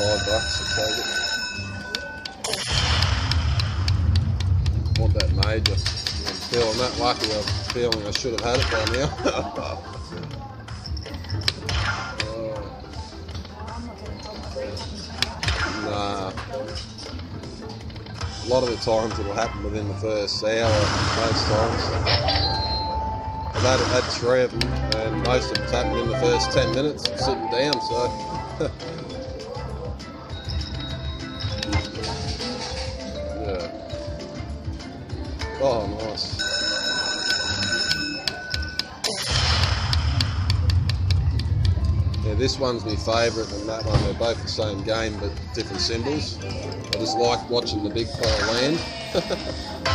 25 bucks, take it. Want that major. I'm feeling that lucky, I'm feeling I should have had it by now. Nah. A lot of the times it'll happen within the first hour, most times. I've had, had three of them, and most of them's happened in the first 10 minutes, sitting down, so. Oh, nice. Yeah, this one's my favourite and that one, they're both the same game but different symbols. I just like watching the big pile land.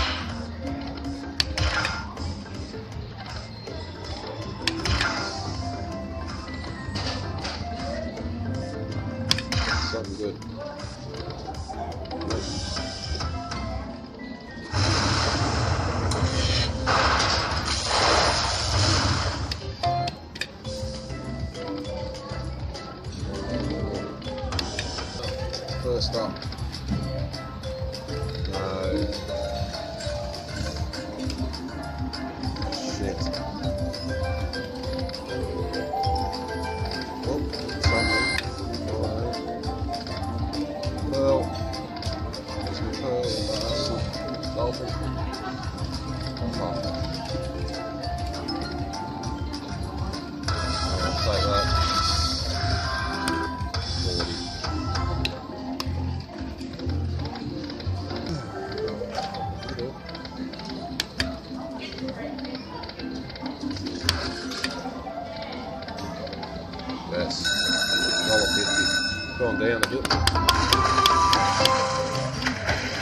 down a bit.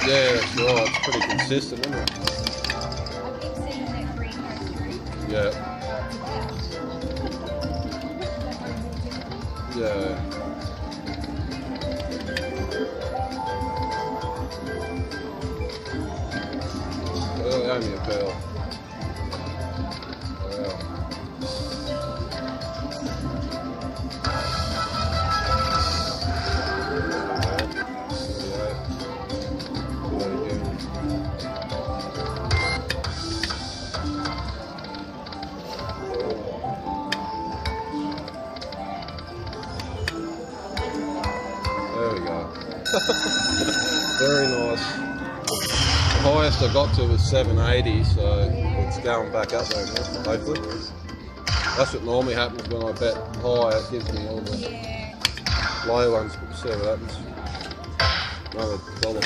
Yeah, that's right. It's pretty consistent, isn't it? Yeah. Yeah. There we go. Very nice. The highest I got to was 780, so it's going back up there hopefully. That's what normally happens when I bet high, it gives me all the low ones, but see what happens. Another dollar.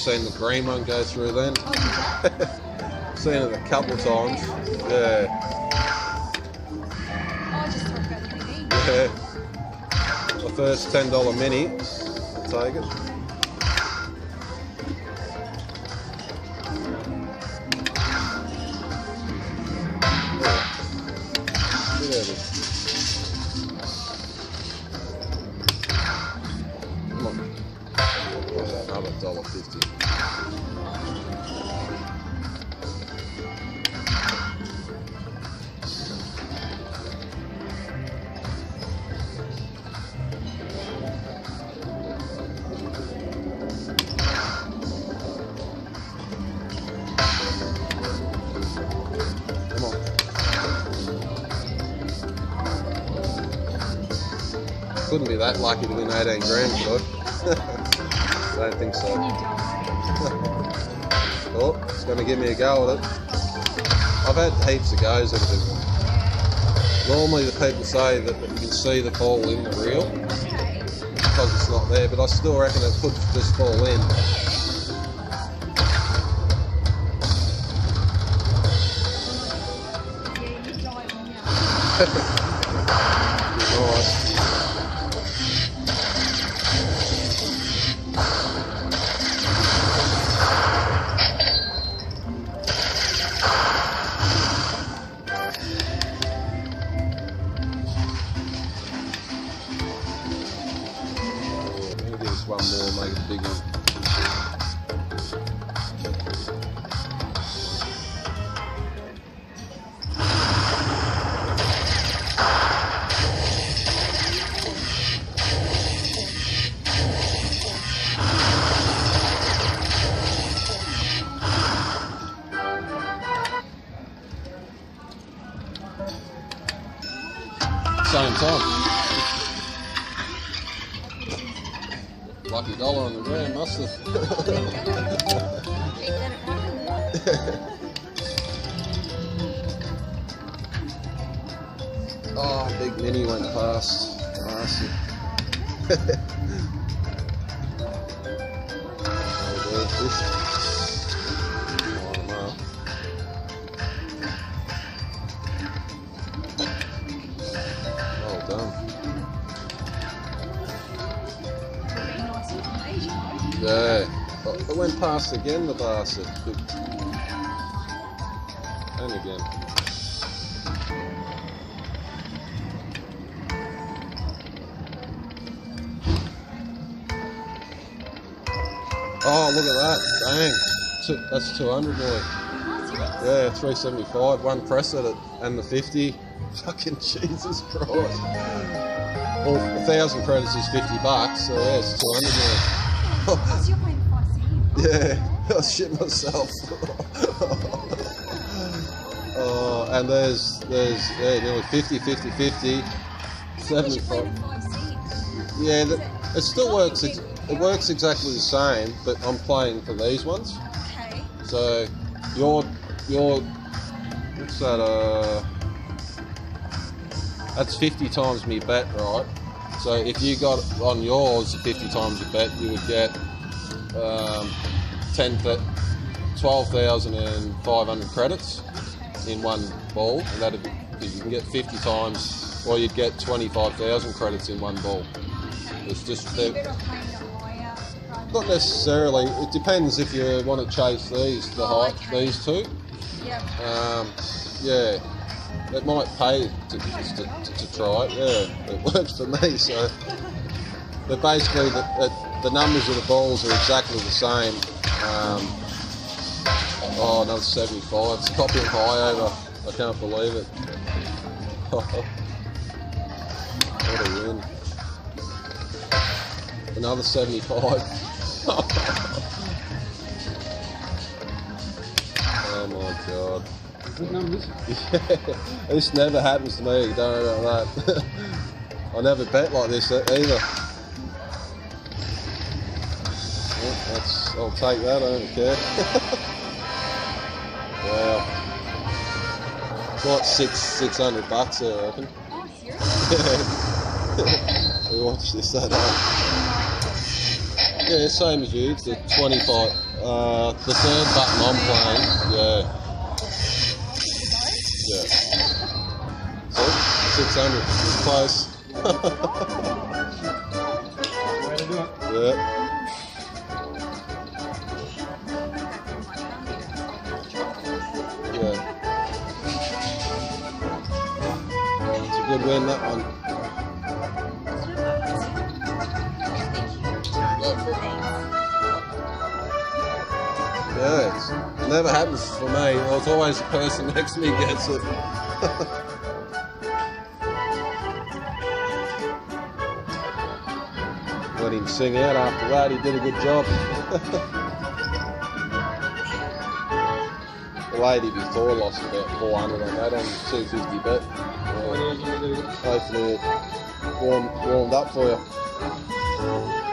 Seen the green one go through then. Oh, seen it a couple of times. Yeah, Oh, I just talked about 3D. yeah. The first $10 mini, I'll take it. Oh, another dollar fifty. Couldn't be that lucky to win 18 grand, could? I don't think so. And you don't. Oh, it's going to give me a go at it. I've had heaps of goes at it. Normally the people say that you can see the ball in the reel because it's not there, but I still reckon it could just fall in. Same time. Lucky dollar on the ground, must have. Oh, big mini went past. Nasty. It went past again, the bastard. And again. Oh, look at that. Dang. That's 200 boy. Oh. Yeah, 375. One press at it. And the 50. Fucking Jesus Christ. Well, a thousand credits is 50 bucks, so yeah, it's 200 boy. Yeah, I'll shit myself. oh, and there's there's yeah, nearly 50, 50, 50, 75. playing at five cents. Yeah, that, it still works. Ex- it works exactly the same, but I'm playing for these ones. Okay. So your your what's that? Uh, that's 50 times me bet, right? So if you got on yours 50 times your bet, you would get um, 10, th- 12,500 credits in one ball, and that'd you can get 50 times, or you'd get 25,000 credits in one ball. It's just So you're they're- better off playing it higher. rather not necessarily. It depends if you want to chase these, the Oh, height, okay. these two. Yep. Um, yeah, it might pay to, to, to, to try it. Yeah, it works for me. So, but basically, the, the, the numbers of the balls are exactly the same. Um, oh, another 75. It's topping high over. I can't believe it. what a win. Another 75. oh my god. Good numbers. Yeah, this never happens to me. Don't know about that. I never bet like this either. Well, that's, I'll take that. I don't care. wow. It's like six six hundred bucks there, I reckon. Oh, seriously? we watched this that night. Yeah, same as you. It's the twenty-five. Uh, the third button I'm playing. Yeah. Yeah. So, 600. It's close. Way to do it. yeah. Yeah. Good win, that one. Yeah, it never happens for me. It's always the person next to me gets it. Let him sing out after that. He did a good job. the lady before lost about 400 on that on 250 bet. Hopefully warm, warmed up for you.